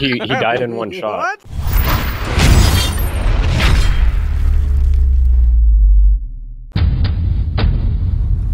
he, he died in one shot.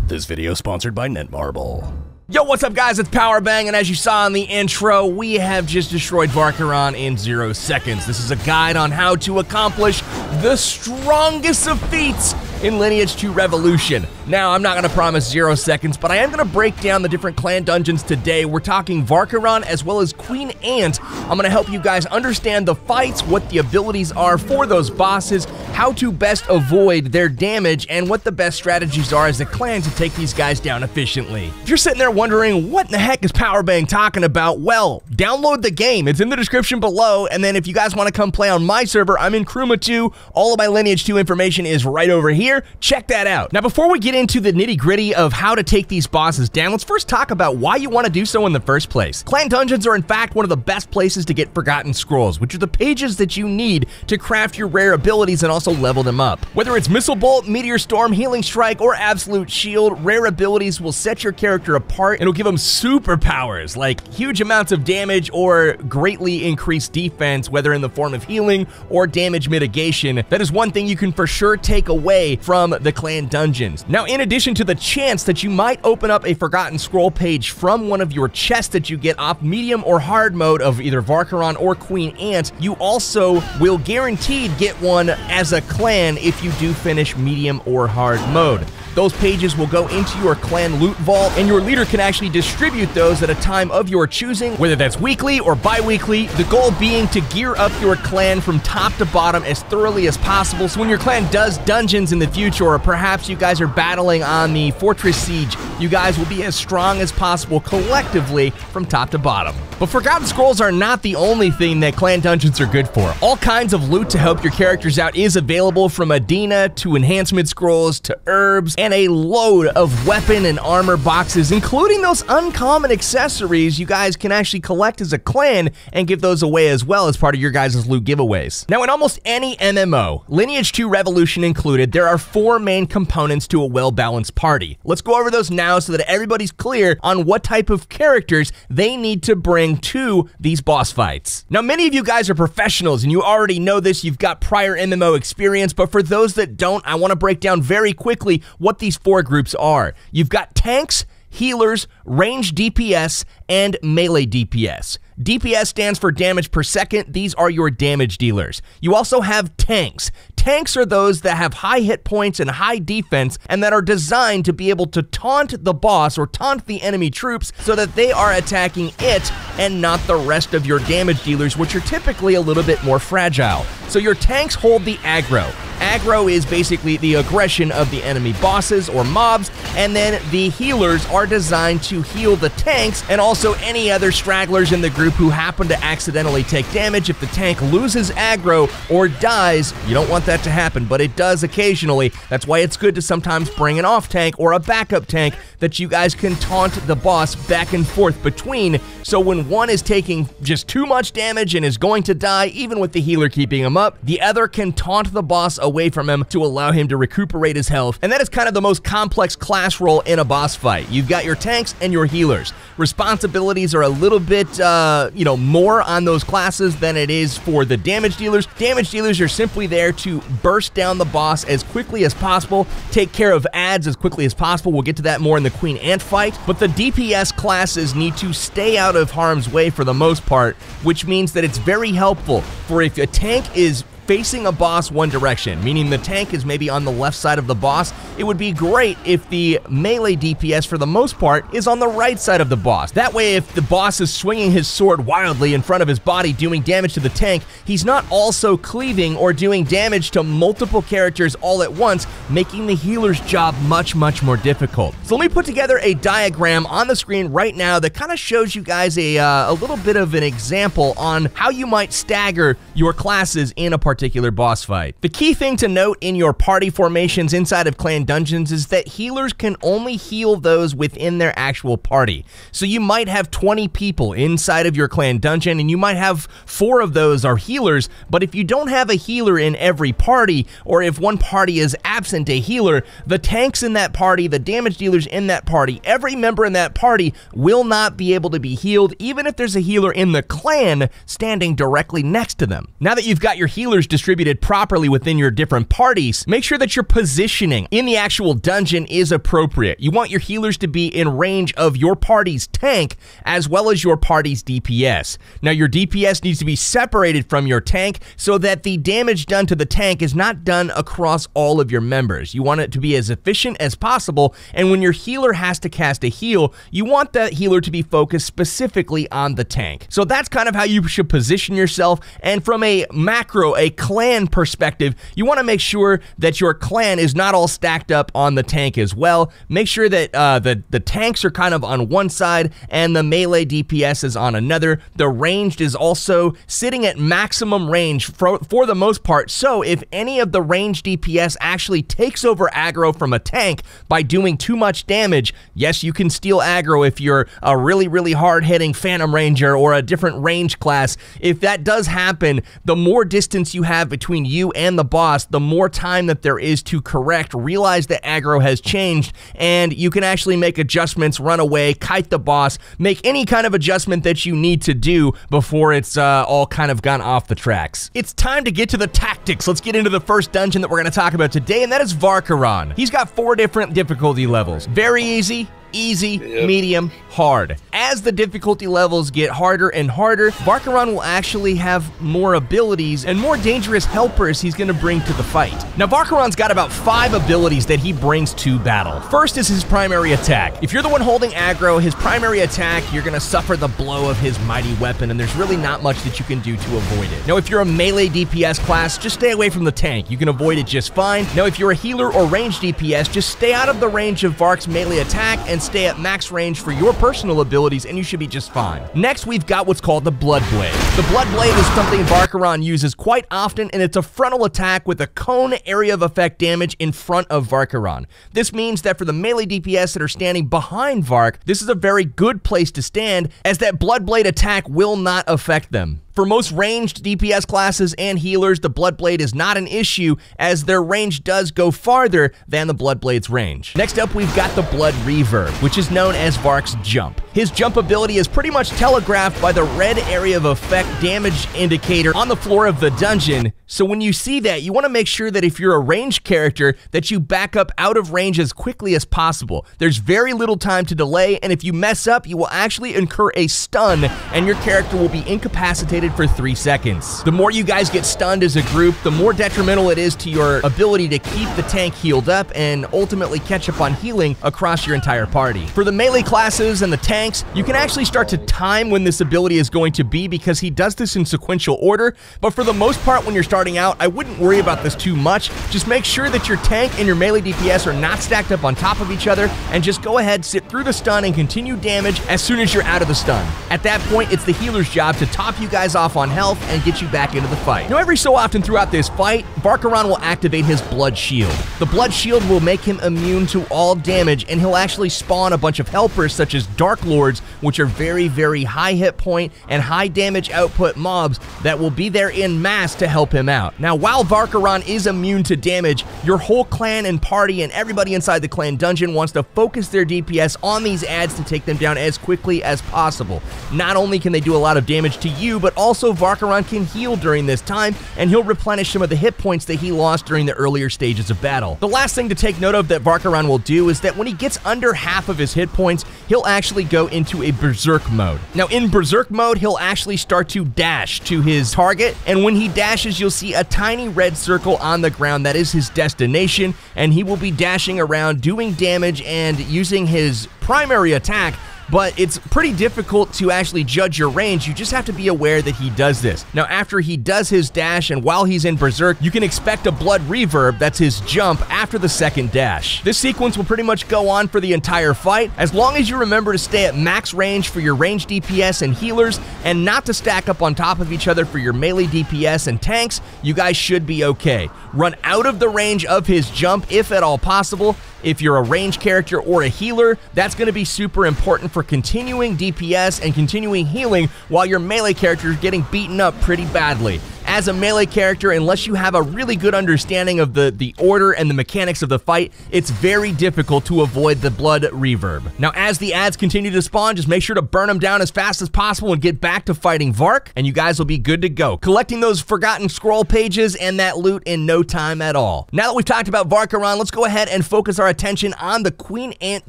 This video sponsored by Netmarble. Yo, what's up, guys? It's Powerbang, and as you saw in the intro, we have just destroyed Varkaron in zero seconds. This is a guide on how to accomplish the strongest of feats in Lineage 2 Revolution. Now, I'm not going to promise zero seconds, but I am going to break down the different clan dungeons today. We're talking Varkaron as well as Queen Ant. I'm going to help you guys understand the fights, what the abilities are for those bosses, how to best avoid their damage, and what the best strategies are as a clan to take these guys down efficiently. If you're sitting there wondering, what in the heck is Powerbang talking about? Well, download the game. It's in the description below, and then if you guys want to come play on my server, I'm in Kruma 2. All of my Lineage 2 information is right over here. Check that out. Now, before we get into the nitty gritty of how to take these bosses down, let's first talk about why you want to do so in the first place. Clan dungeons are in fact one of the best places to get Forgotten Scrolls, which are the pages that you need to craft your rare abilities and also level them up. Whether it's Missile Bolt, Meteor Storm, Healing Strike, or Absolute Shield, rare abilities will set your character apart and will give them superpowers, like huge amounts of damage or greatly increased defense, whether in the form of healing or damage mitigation. That is one thing you can for sure take away from the clan dungeons. Now, in addition to the chance that you might open up a Forgotten Scroll page from one of your chests that you get off medium or hard mode of either Varkaron or Queen Ant, you also will guaranteed get one as a clan if you do finish medium or hard mode. Those pages will go into your clan loot vault, and your leader can actually distribute those at a time of your choosing, whether that's weekly or bi-weekly, the goal being to gear up your clan from top to bottom as thoroughly as possible, so when your clan does dungeons in the future, or perhaps you guys are battling on the Fortress Siege, you guys will be as strong as possible collectively from top to bottom. But Forgotten Scrolls are not the only thing that clan dungeons are good for. All kinds of loot to help your characters out is available from Adena to enhancement scrolls to herbs and a load of weapon and armor boxes, including those uncommon accessories you guys can actually collect as a clan and give those away as well as part of your guys' loot giveaways. Now, in almost any MMO, Lineage 2 Revolution included, there are four main components to a well-balanced party. Let's go over those now so that everybody's clear on what type of characters they need to bring to these boss fights. Now, many of you guys are professionals and you already know this, you've got prior MMO experience, but for those that don't, I want to break down very quickly what these four groups are. You've got tanks, healers, range DPS, and melee DPS. DPS stands for damage per second. These are your damage dealers. You also have tanks. Tanks are those that have high hit points and high defense and that are designed to be able to taunt the boss or taunt the enemy troops so that they are attacking it and not the rest of your damage dealers, which are typically a little bit more fragile. So your tanks hold the aggro. Aggro is basically the aggression of the enemy bosses or mobs, and then the healers are designed to heal the tanks and also any other stragglers in the group who happen to accidentally take damage. If the tank loses aggro or dies, you don't want that to happen, but it does occasionally. That's why it's good to sometimes bring an off tank or a backup tank that you guys can taunt the boss back and forth between. So when one is taking just too much damage and is going to die, even with the healer keeping him up, the other can taunt the boss away from him to allow him to recuperate his health. And that is kind of the most complex class role in a boss fight. You've got your tanks and your healers. Responsibilities are a little bit, uh, you know, more on those classes than it is for the damage dealers. Damage dealers are simply there to burst down the boss as quickly as possible, take care of ads as quickly as possible. We'll get to that more in the Queen Ant fight. But the DPS classes need to stay out of harm's way for the most part, which means that it's very helpful for if a tank is facing a boss one direction, meaning the tank is maybe on the left side of the boss, it would be great if the melee DPS for the most part is on the right side of the boss. That way, if the boss is swinging his sword wildly in front of his body doing damage to the tank, he's not also cleaving or doing damage to multiple characters all at once, making the healer's job much, much more difficult. So let me put together a diagram on the screen right now that kind of shows you guys a, uh, a little bit of an example on how you might stagger your classes in a particular boss fight. The key thing to note in your party formations inside of clan dungeons is that healers can only heal those within their actual party. So you might have 20 people inside of your clan dungeon, and you might have four of those are healers, but if you don't have a healer in every party, or if one party is absent a healer, the tanks in that party, the damage dealers in that party, every member in that party will not be able to be healed, even if there's a healer in the clan standing directly next to them. Now that you've got your healers distributed properly within your different parties, make sure that your positioning in the actual dungeon is appropriate. You want your healers to be in range of your party's tank as well as your party's DPS. Now, your DPS needs to be separated from your tank so that the damage done to the tank is not done across all of your members. You want it to be as efficient as possible, and when your healer has to cast a heal, you want that healer to be focused specifically on the tank. So that's kind of how you should position yourself, and from a macro, a clan perspective, you want to make sure that your clan is not all stacked up on the tank as well. Make sure that uh, the, the tanks are kind of on one side and the melee DPS is on another. The ranged is also sitting at maximum range for, for the most part. So if any of the ranged DPS actually takes over aggro from a tank by doing too much damage, yes, you can steal aggro if you're a really, really hard hitting Phantom Ranger or a different range class. If that does happen, the more distance you have between you and the boss, the more time that there is to correct, realize that aggro has changed, and you can actually make adjustments, run away, kite the boss, make any kind of adjustment that you need to do before it's uh, all kind of gone off the tracks. It's time to get to the tactics. Let's get into the first dungeon that we're going to talk about today, and that is Varkaron. He's got four different difficulty levels. Very easy, easy, Yep. medium, hard. As the difficulty levels get harder and harder, Varkaron will actually have more abilities and more dangerous helpers he's going to bring to the fight. Now, Varkaron's got about five abilities that he brings to battle. First is his primary attack. If you're the one holding aggro, his primary attack, you're going to suffer the blow of his mighty weapon, and there's really not much that you can do to avoid it. Now, if you're a melee DPS class, just stay away from the tank. You can avoid it just fine. Now, if you're a healer or ranged DPS, just stay out of the range of Vark's melee attack and stay at max range for your personal abilities, and you should be just fine. Next, we've got what's called the Blood Blade. The Blood Blade is something Varkaron uses quite often, and it's a frontal attack with a cone area of effect damage in front of Varkaron. This means that for the melee DPS that are standing behind Vark, this is a very good place to stand, as that Blood Blade attack will not affect them. For most ranged DPS classes and healers, the Bloodblade is not an issue as their range does go farther than the Bloodblade's range. Next up, we've got the Blood Reverb, which is known as Vark's Jump. His jump ability is pretty much telegraphed by the red area of effect damage indicator on the floor of the dungeon. So when you see that, you want to make sure that if you're a ranged character, that you back up out of range as quickly as possible. There's very little time to delay, and if you mess up, you will actually incur a stun, and your character will be incapacitated for three seconds. The more you guys get stunned as a group, the more detrimental it is to your ability to keep the tank healed up and ultimately catch up on healing across your entire party. For the melee classes and the tanks, you can actually start to time when this ability is going to be because he does this in sequential order, but for the most part when you're starting out, I wouldn't worry about this too much. Just make sure that your tank and your melee DPS are not stacked up on top of each other, and just go ahead, sit through the stun, and continue damage as soon as you're out of the stun. At that point, it's the healer's job to top you guys off on health and get you back into the fight. Now, every so often throughout this fight, Varkaron will activate his Blood Shield. The Blood Shield will make him immune to all damage, and he'll actually spawn a bunch of helpers such as Dark Lords, which are very, very high hit point and high damage output mobs that will be there in mass to help him out. Now, while Varkaron is immune to damage, your whole clan and party and everybody inside the clan dungeon wants to focus their DPS on these ads to take them down as quickly as possible. Not only can they do a lot of damage to you, but also Varkaron can heal during this time, and he'll replenish some of the hit points that he lost during the earlier stages of battle. The last thing to take note of that Varkaron will do is that when he gets under half of his hit points, he'll actually go into a Berserk mode. Now, in Berserk mode, he'll actually start to dash to his target, and when he dashes, you'll see a tiny red circle on the ground that is his destination, and he will be dashing around doing damage and using his primary attack but it's pretty difficult to actually judge your range. You just have to be aware that he does this. Now, after he does his dash and while he's in Berserk, you can expect a blood reverb, that's his jump, after the second dash. This sequence will pretty much go on for the entire fight, as long as you remember to stay at max range for your range DPS and healers, and not to stack up on top of each other for your melee DPS and tanks, you guys should be okay. Run out of the range of his jump if at all possible, if you're a range character or a healer, that's going to be super important for continuing DPS and continuing healing while your melee character is getting beaten up pretty badly as a melee character, unless you have a really good understanding of the, the order and the mechanics of the fight, it's very difficult to avoid the blood reverb. Now, as the ads continue to spawn, just make sure to burn them down as fast as possible and get back to fighting Vark, and you guys will be good to go. Collecting those forgotten scroll pages and that loot in no time at all. Now that we've talked about Varkaron, let's go ahead and focus our attention on the Queen Ant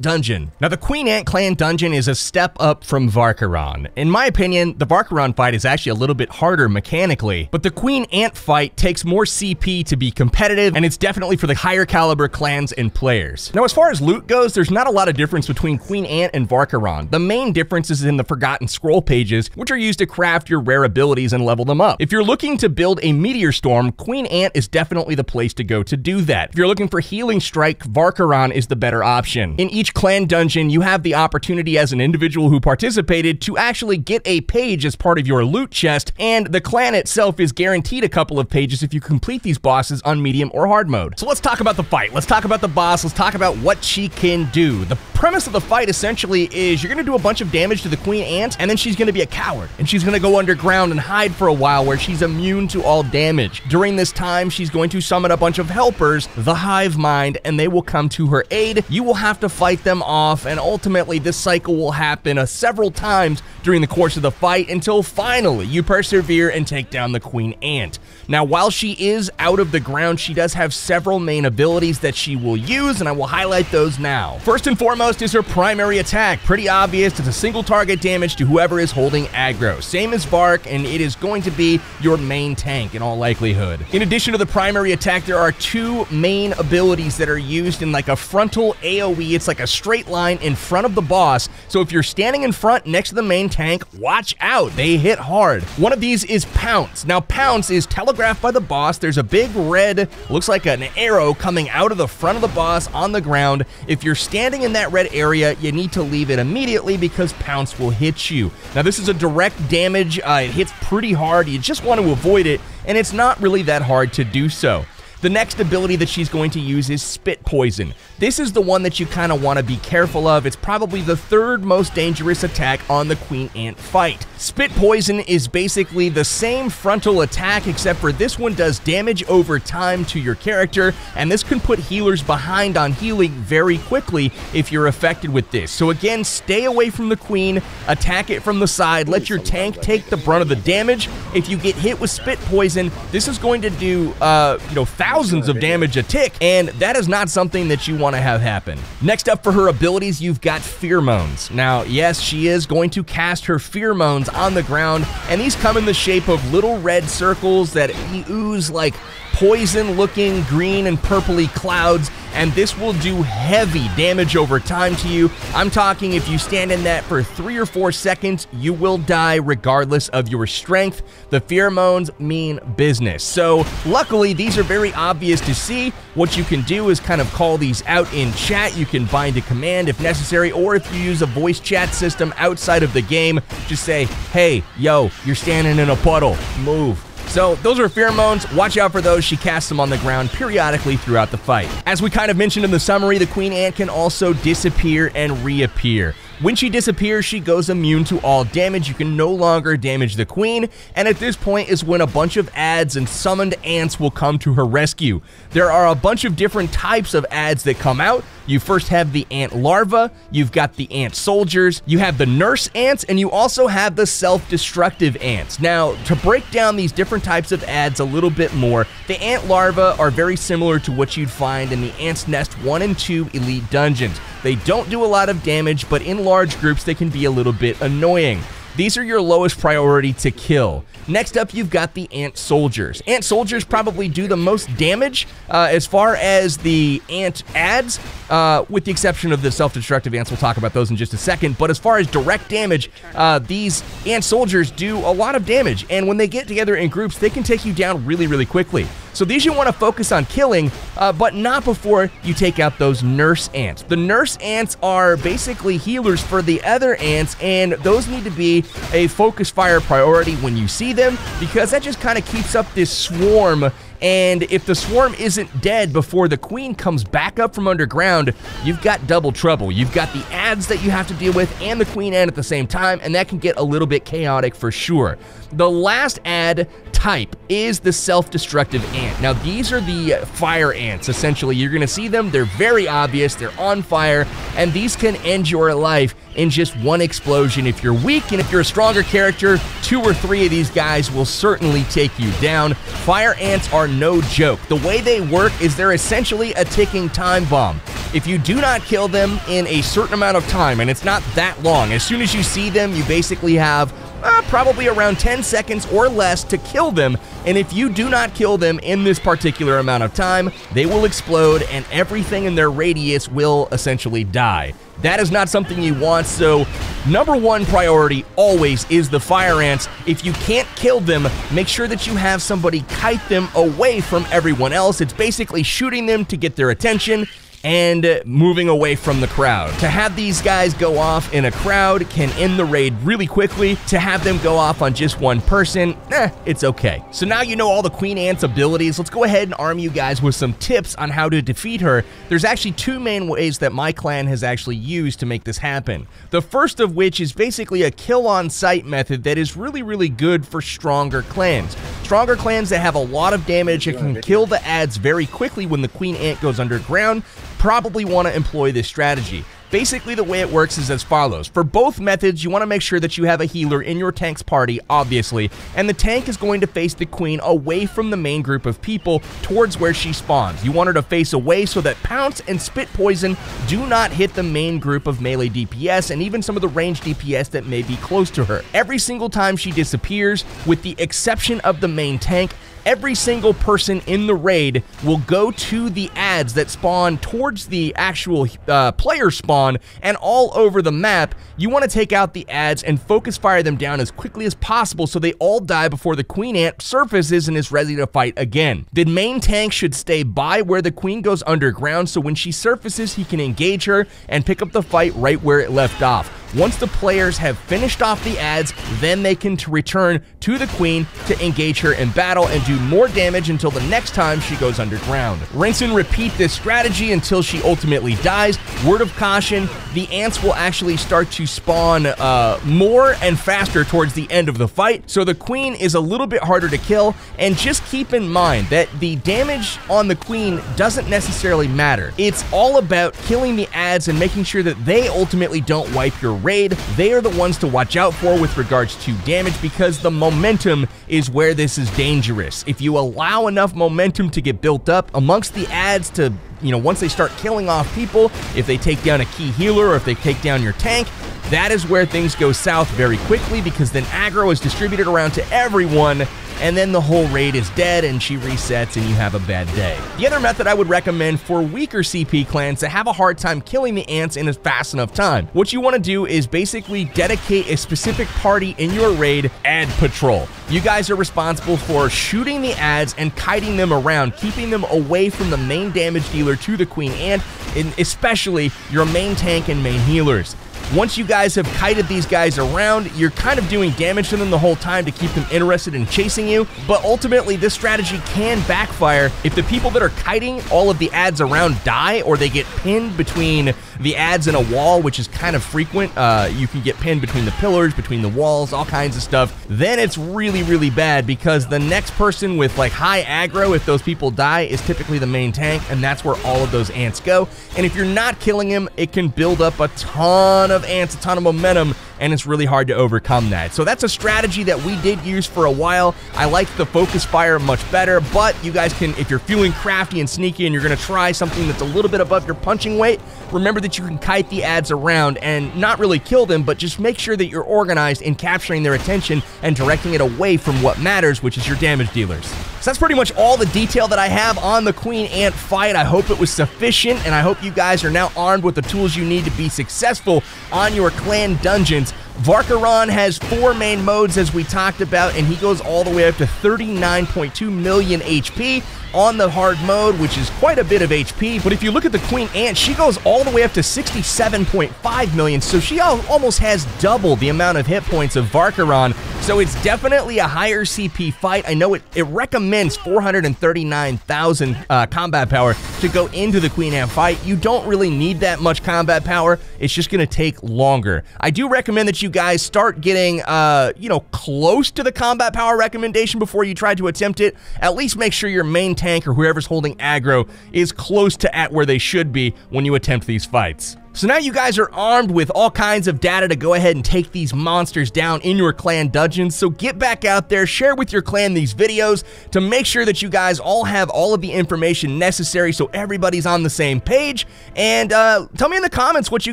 Dungeon. Now, the Queen Ant Clan Dungeon is a step up from Varkaron. In my opinion, the Varkaron fight is actually a little bit harder mechanically, but the the Queen Ant fight takes more CP to be competitive, and it's definitely for the higher caliber clans and players. Now, as far as loot goes, there's not a lot of difference between Queen Ant and Varkaron. The main difference is in the Forgotten Scroll pages, which are used to craft your rare abilities and level them up. If you're looking to build a Meteor Storm, Queen Ant is definitely the place to go to do that. If you're looking for Healing Strike, Varkaron is the better option. In each clan dungeon, you have the opportunity as an individual who participated to actually get a page as part of your loot chest, and the clan itself is guaranteed a couple of pages if you complete these bosses on medium or hard mode. So let's talk about the fight. Let's talk about the boss. Let's talk about what she can do. The premise of the fight essentially is you're going to do a bunch of damage to the Queen Ant, and then she's going to be a coward, and she's going to go underground and hide for a while where she's immune to all damage. During this time, she's going to summon a bunch of helpers, the Hive Mind, and they will come to her aid. You will have to fight them off, and ultimately this cycle will happen uh, several times during the course of the fight until finally you persevere and take down the Queen Ant. Now, while she is out of the ground, she does have several main abilities that she will use, and I will highlight those now. First and foremost is her primary attack. Pretty obvious, it's a single target damage to whoever is holding aggro. Same as Vark, and it is going to be your main tank in all likelihood. In addition to the primary attack, there are two main abilities that are used in like a frontal AoE. It's like a straight line in front of the boss, so if you're standing in front next to the main tank, watch out, they hit hard. One of these is Pounce. Now, is telegraphed telegraphed by the boss. There's a big red, looks like an arrow coming out of the front of the boss on the ground. If you're standing in that red area, you need to leave it immediately because Pounce will hit you. Now, this is a direct damage. Uh, it hits pretty hard. You just want to avoid it, and it's not really that hard to do so. The next ability that she's going to use is Spit Poison. This is the one that you kind of want to be careful of. It's probably the third most dangerous attack on the Queen Ant fight. Spit Poison is basically the same frontal attack, except for this one does damage over time to your character, and this can put healers behind on healing very quickly if you're affected with this. So again, stay away from the Queen, attack it from the side, let your tank take the brunt of the damage. If you get hit with Spit Poison, this is going to do, uh, you know, thousands of damage a tick, and that is not something that you want to have happen. Next up for her abilities, you've got Pheromones. Now, yes, she is going to cast her Pheromones on the ground, and these come in the shape of little red circles that ooze like poison looking green and purpley clouds and this will do heavy damage over time to you. I'm talking if you stand in that for three or four seconds, you will die regardless of your strength. The pheromones mean business. So luckily, these are very obvious to see. What you can do is kind of call these out in chat. You can bind a command if necessary, or if you use a voice chat system outside of the game, just say, hey, yo, you're standing in a puddle, move. So those are pheromones. Watch out for those. She casts them on the ground periodically throughout the fight. As we kind of mentioned in the summary, the queen ant can also disappear and reappear. When she disappears, she goes immune to all damage. You can no longer damage the queen, and at this point is when a bunch of ads and summoned ants will come to her rescue. There are a bunch of different types of ads that come out. You first have the ant larva, you've got the ant soldiers, you have the nurse ants, and you also have the self-destructive ants. Now, to break down these different types of ads a little bit more, the ant larva are very similar to what you'd find in the Ant's Nest 1 and 2 Elite Dungeons. They don't do a lot of damage, but in large groups, they can be a little bit annoying. These are your lowest priority to kill. Next up, you've got the ant soldiers. Ant soldiers probably do the most damage uh, as far as the ant ads, uh, with the exception of the self-destructive ants. We'll talk about those in just a second. But as far as direct damage, uh, these ant soldiers do a lot of damage. And when they get together in groups, they can take you down really, really quickly. So these you want to focus on killing, uh, but not before you take out those nurse ants. The nurse ants are basically healers for the other ants, and those need to be a focus fire priority when you see them, because that just kind of keeps up this swarm and if the swarm isn't dead before the queen comes back up from underground, you've got double trouble. You've got the ads that you have to deal with and the queen ant at the same time, and that can get a little bit chaotic for sure. The last ad type is the self-destructive ant. Now, these are the fire ants, essentially. You're gonna see them, they're very obvious, they're on fire, and these can end your life in just one explosion if you're weak, and if you're a stronger character, two or three of these guys will certainly take you down. Fire ants are no joke. The way they work is they're essentially a ticking time bomb. If you do not kill them in a certain amount of time, and it's not that long, as soon as you see them, you basically have uh, probably around 10 seconds or less to kill them. And if you do not kill them in this particular amount of time, they will explode and everything in their radius will essentially die. That is not something you want, so number one priority always is the fire ants. If you can't kill them, make sure that you have somebody kite them away from everyone else. It's basically shooting them to get their attention and moving away from the crowd. To have these guys go off in a crowd can end the raid really quickly. To have them go off on just one person, eh, it's okay. So now you know all the Queen Ant's abilities. Let's go ahead and arm you guys with some tips on how to defeat her. There's actually two main ways that my clan has actually used to make this happen. The first of which is basically a kill on sight method that is really, really good for stronger clans. Stronger clans that have a lot of damage and can kill the ads very quickly when the Queen Ant goes underground probably want to employ this strategy. Basically, the way it works is as follows. For both methods, you want to make sure that you have a healer in your tank's party, obviously, and the tank is going to face the queen away from the main group of people towards where she spawns. You want her to face away so that Pounce and Spit Poison do not hit the main group of melee DPS and even some of the range DPS that may be close to her. Every single time she disappears, with the exception of the main tank, every single person in the raid will go to the ads that spawn towards the actual uh, player spawn and all over the map. You want to take out the ads and focus fire them down as quickly as possible so they all die before the queen ant surfaces and is ready to fight again. The main tank should stay by where the queen goes underground so when she surfaces he can engage her and pick up the fight right where it left off. Once the players have finished off the ads, then they can return to the queen to engage her in battle and do more damage until the next time she goes underground. Rinse and repeat this strategy until she ultimately dies. Word of caution, the ants will actually start to spawn uh, more and faster towards the end of the fight, so the queen is a little bit harder to kill, and just keep in mind that the damage on the queen doesn't necessarily matter. It's all about killing the ads and making sure that they ultimately don't wipe your raid, they are the ones to watch out for with regards to damage because the momentum is where this is dangerous. If you allow enough momentum to get built up amongst the ads to you know, once they start killing off people, if they take down a key healer or if they take down your tank, that is where things go south very quickly because then aggro is distributed around to everyone and then the whole raid is dead and she resets and you have a bad day. The other method I would recommend for weaker CP clans that have a hard time killing the ants in a fast enough time. What you want to do is basically dedicate a specific party in your raid ad patrol. You guys are responsible for shooting the ads and kiting them around, keeping them away from the main damage dealer to the queen ant, and especially your main tank and main healers. Once you guys have kited these guys around, you're kind of doing damage to them the whole time to keep them interested in chasing you, but ultimately this strategy can backfire if the people that are kiting all of the ads around die or they get pinned between the ads in a wall, which is kind of frequent. Uh, you can get pinned between the pillars, between the walls, all kinds of stuff. Then it's really, really bad because the next person with like high aggro, if those people die, is typically the main tank, and that's where all of those ants go. And if you're not killing him, it can build up a ton of of ants, a ton of momentum, and it's really hard to overcome that. So that's a strategy that we did use for a while. I like the focus fire much better, but you guys can, if you're feeling crafty and sneaky and you're to try something that's a little bit above your punching weight, remember that you can kite the ads around and not really kill them, but just make sure that you're organized in capturing their attention and directing it away from what matters, which is your damage dealers. So that's pretty much all the detail that I have on the Queen Ant fight. I hope it was sufficient, and I hope you guys are now armed with the tools you need to be successful on your clan dungeons. Varkaron has four main modes, as we talked about, and he goes all the way up to 39.2 million HP on the hard mode, which is quite a bit of HP. But if you look at the Queen Ant, she goes all the way up to 67.5 million, so she almost has double the amount of hit points of Varkaron. So it's definitely a higher CP fight. I know it, it recommends 439,000 uh, combat power to go into the Queen Ant fight. You don't really need that much combat power. It's just going to take longer. I do recommend that you guys start getting, uh, you know, close to the combat power recommendation before you try to attempt it. At least make sure your main tank or whoever's holding aggro is close to at where they should be when you attempt these fights. So now you guys are armed with all kinds of data to go ahead and take these monsters down in your clan dungeons. So get back out there, share with your clan these videos to make sure that you guys all have all of the information necessary so everybody's on the same page. And uh, tell me in the comments what you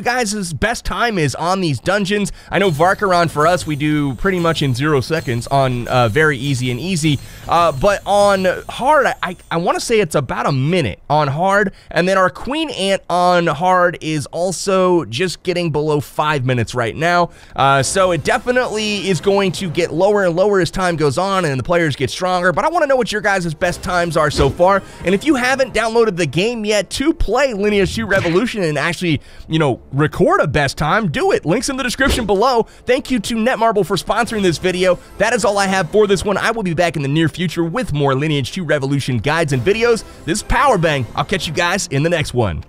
guys' best time is on these dungeons. I know Varkaron for us, we do pretty much in zero seconds on uh, very easy and easy. Uh, but on hard, I, I want to say it's about a minute on hard. And then our Queen Ant on hard is also also just getting below five minutes right now. Uh, so it definitely is going to get lower and lower as time goes on and the players get stronger. But I want to know what your guys' best times are so far. And if you haven't downloaded the game yet to play Lineage 2 Revolution and actually, you know, record a best time, do it. Links in the description below. Thank you to Netmarble for sponsoring this video. That is all I have for this one. I will be back in the near future with more Lineage 2 Revolution guides and videos. This is Power Bang. I'll catch you guys in the next one.